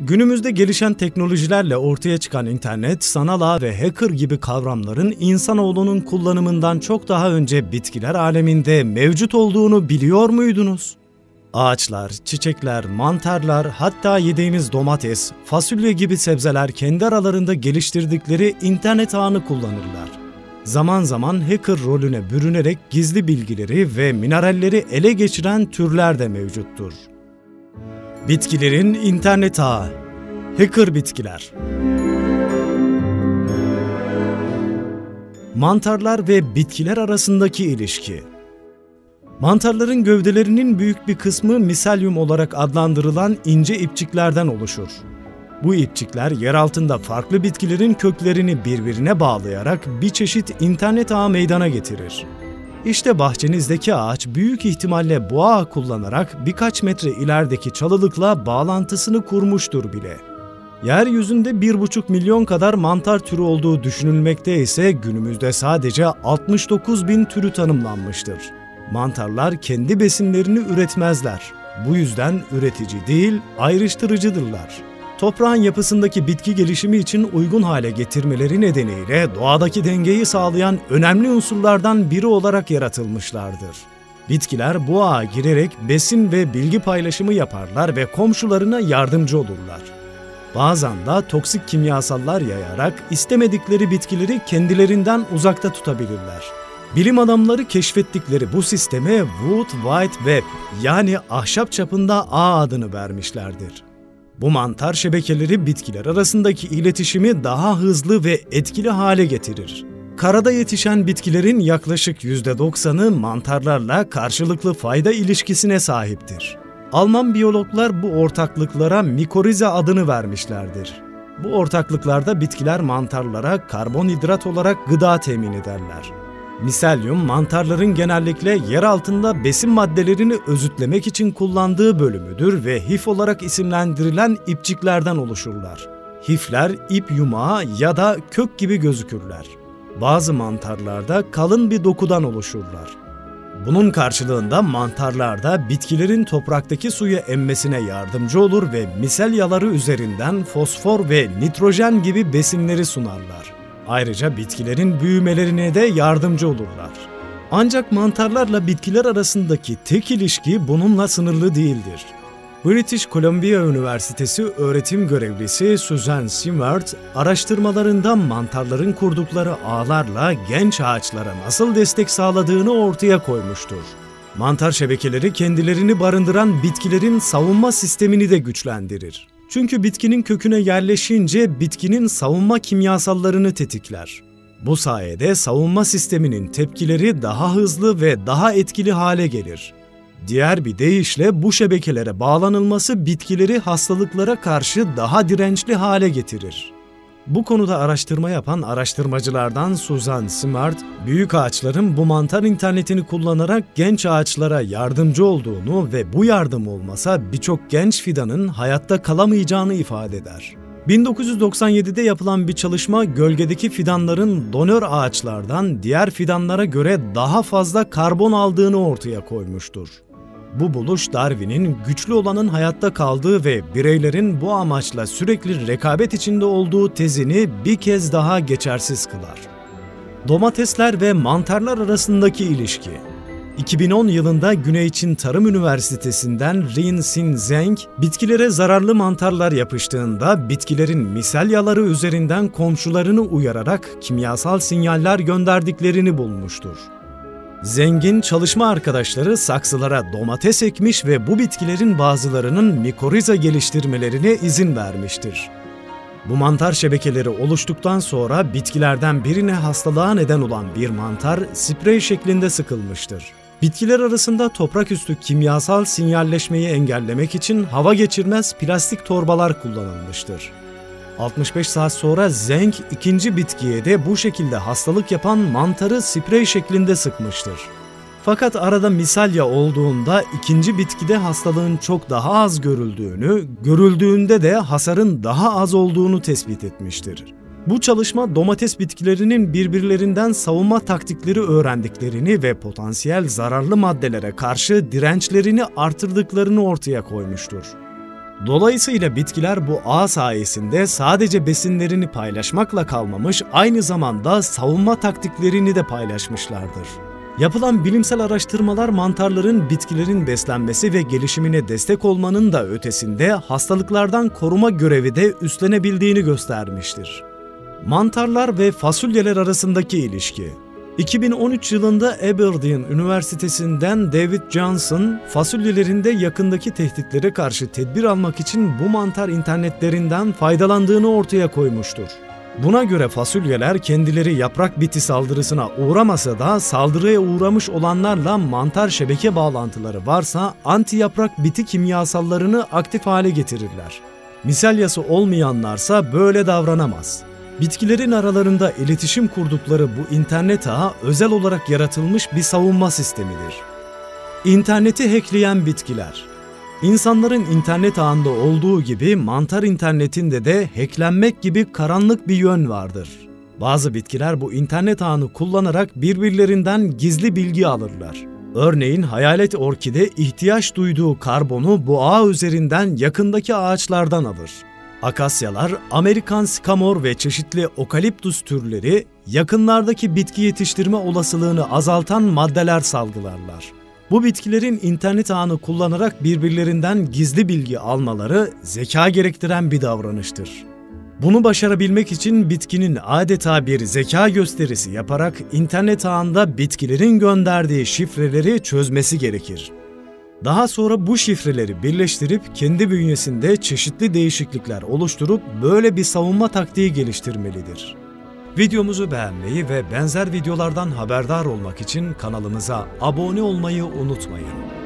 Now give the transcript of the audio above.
Günümüzde gelişen teknolojilerle ortaya çıkan internet, sanal ağ ve hacker gibi kavramların insanoğlunun kullanımından çok daha önce bitkiler aleminde mevcut olduğunu biliyor muydunuz? Ağaçlar, çiçekler, mantarlar, hatta yediğimiz domates, fasulye gibi sebzeler kendi aralarında geliştirdikleri internet ağını kullanırlar. Zaman zaman hacker rolüne bürünerek gizli bilgileri ve mineralleri ele geçiren türler de mevcuttur. Bitkilerin internet ağı Hacker bitkiler Mantarlar ve bitkiler arasındaki ilişki Mantarların gövdelerinin büyük bir kısmı miselyum olarak adlandırılan ince ipçiklerden oluşur. Bu ipçikler yer altında farklı bitkilerin köklerini birbirine bağlayarak bir çeşit internet ağı meydana getirir. İşte bahçenizdeki ağaç büyük ihtimalle bu ağı kullanarak birkaç metre ilerideki çalılıkla bağlantısını kurmuştur bile. Yeryüzünde 1,5 milyon kadar mantar türü olduğu düşünülmekte ise günümüzde sadece 69 bin türü tanımlanmıştır. Mantarlar kendi besinlerini üretmezler. Bu yüzden üretici değil, ayrıştırıcıdırlar. Toprağın yapısındaki bitki gelişimi için uygun hale getirmeleri nedeniyle doğadaki dengeyi sağlayan önemli unsurlardan biri olarak yaratılmışlardır. Bitkiler bu ağa girerek besin ve bilgi paylaşımı yaparlar ve komşularına yardımcı olurlar. Bazen de toksik kimyasallar yayarak istemedikleri bitkileri kendilerinden uzakta tutabilirler. Bilim adamları keşfettikleri bu sisteme Wood Wide Web yani ahşap çapında ağ adını vermişlerdir. Bu mantar şebekeleri bitkiler arasındaki iletişimi daha hızlı ve etkili hale getirir. Karada yetişen bitkilerin yaklaşık %90'ı mantarlarla karşılıklı fayda ilişkisine sahiptir. Alman biyologlar bu ortaklıklara mikorize adını vermişlerdir. Bu ortaklıklarda bitkiler mantarlara karbonhidrat olarak gıda temin ederler. Miselyum, mantarların genellikle yer altında besin maddelerini özütlemek için kullandığı bölümüdür ve hif olarak isimlendirilen ipçiklerden oluşurlar. Hifler ip yumağı ya da kök gibi gözükürler. Bazı mantarlarda kalın bir dokudan oluşurlar. Bunun karşılığında mantarlarda bitkilerin topraktaki suyu emmesine yardımcı olur ve miselyaları üzerinden fosfor ve nitrojen gibi besinleri sunarlar. Ayrıca bitkilerin büyümelerine de yardımcı olurlar. Ancak mantarlarla bitkiler arasındaki tek ilişki bununla sınırlı değildir. British Columbia Üniversitesi öğretim görevlisi Susan Simard, araştırmalarında mantarların kurdukları ağlarla genç ağaçlara nasıl destek sağladığını ortaya koymuştur. Mantar şebekeleri kendilerini barındıran bitkilerin savunma sistemini de güçlendirir. Çünkü bitkinin köküne yerleşince bitkinin savunma kimyasallarını tetikler. Bu sayede savunma sisteminin tepkileri daha hızlı ve daha etkili hale gelir. Diğer bir deyişle bu şebekelere bağlanılması bitkileri hastalıklara karşı daha dirençli hale getirir. Bu konuda araştırma yapan araştırmacılardan Suzan Smart, büyük ağaçların bu mantar internetini kullanarak genç ağaçlara yardımcı olduğunu ve bu yardım olmasa birçok genç fidanın hayatta kalamayacağını ifade eder. 1997'de yapılan bir çalışma gölgedeki fidanların donör ağaçlardan diğer fidanlara göre daha fazla karbon aldığını ortaya koymuştur. Bu buluş Darwin'in güçlü olanın hayatta kaldığı ve bireylerin bu amaçla sürekli rekabet içinde olduğu tezini bir kez daha geçersiz kılar. Domatesler ve mantarlar arasındaki ilişki 2010 yılında Güney Çin Tarım Üniversitesi'nden Rin Sin Zeng, bitkilere zararlı mantarlar yapıştığında bitkilerin miselyaları üzerinden komşularını uyararak kimyasal sinyaller gönderdiklerini bulmuştur. Zengin çalışma arkadaşları saksılara domates ekmiş ve bu bitkilerin bazılarının mikoriza geliştirmelerine izin vermiştir. Bu mantar şebekeleri oluştuktan sonra bitkilerden birine hastalığa neden olan bir mantar sprey şeklinde sıkılmıştır. Bitkiler arasında toprak üstü kimyasal sinyalleşmeyi engellemek için hava geçirmez plastik torbalar kullanılmıştır. 65 saat sonra Zeng ikinci bitkiye de bu şekilde hastalık yapan mantarı sprey şeklinde sıkmıştır. Fakat arada misalya olduğunda ikinci bitkide hastalığın çok daha az görüldüğünü, görüldüğünde de hasarın daha az olduğunu tespit etmiştir. Bu çalışma domates bitkilerinin birbirlerinden savunma taktikleri öğrendiklerini ve potansiyel zararlı maddelere karşı dirençlerini artırdıklarını ortaya koymuştur. Dolayısıyla bitkiler bu ağ sayesinde sadece besinlerini paylaşmakla kalmamış, aynı zamanda savunma taktiklerini de paylaşmışlardır. Yapılan bilimsel araştırmalar mantarların bitkilerin beslenmesi ve gelişimine destek olmanın da ötesinde hastalıklardan koruma görevi de üstlenebildiğini göstermiştir. Mantarlar ve fasulyeler arasındaki ilişki 2013 yılında Aberdeen Üniversitesi'nden David Johnson, fasulyelerinde yakındaki tehditlere karşı tedbir almak için bu mantar internetlerinden faydalandığını ortaya koymuştur. Buna göre fasulyeler kendileri yaprak biti saldırısına uğramasa da saldırıya uğramış olanlarla mantar şebeke bağlantıları varsa anti yaprak biti kimyasallarını aktif hale getirirler. Misalyası olmayanlarsa böyle davranamaz. Bitkilerin aralarında iletişim kurdukları bu internet ağı özel olarak yaratılmış bir savunma sistemidir. İnterneti hackleyen bitkiler İnsanların internet ağında olduğu gibi mantar internetinde de hacklenmek gibi karanlık bir yön vardır. Bazı bitkiler bu internet ağını kullanarak birbirlerinden gizli bilgi alırlar. Örneğin hayalet orkide ihtiyaç duyduğu karbonu bu ağ üzerinden yakındaki ağaçlardan alır. Akasyalar, Amerikan skamor ve çeşitli okaliptus türleri yakınlardaki bitki yetiştirme olasılığını azaltan maddeler salgılarlar. Bu bitkilerin internet ağını kullanarak birbirlerinden gizli bilgi almaları zeka gerektiren bir davranıştır. Bunu başarabilmek için bitkinin adeta bir zeka gösterisi yaparak internet ağında bitkilerin gönderdiği şifreleri çözmesi gerekir. Daha sonra bu şifreleri birleştirip kendi bünyesinde çeşitli değişiklikler oluşturup böyle bir savunma taktiği geliştirmelidir. Videomuzu beğenmeyi ve benzer videolardan haberdar olmak için kanalımıza abone olmayı unutmayın.